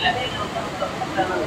Wala